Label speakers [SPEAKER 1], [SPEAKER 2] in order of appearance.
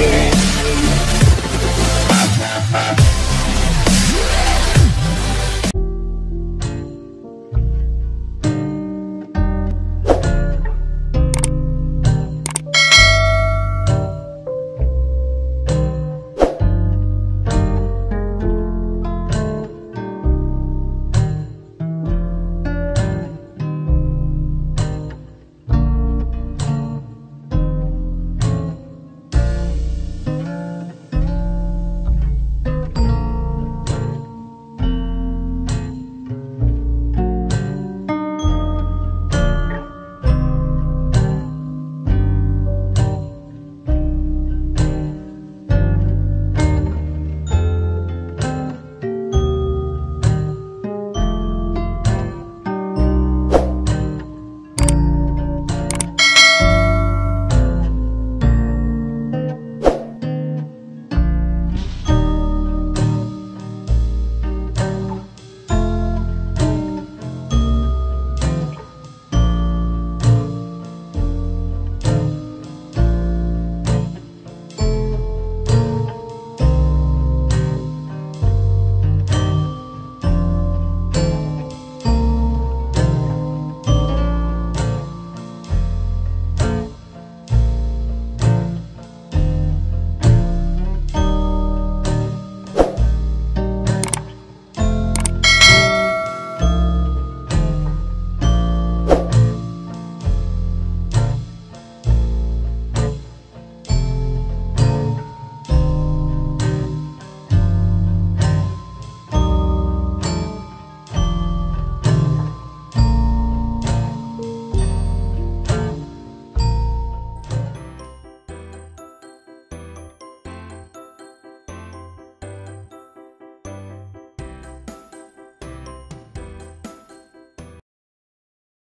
[SPEAKER 1] Hallelujah.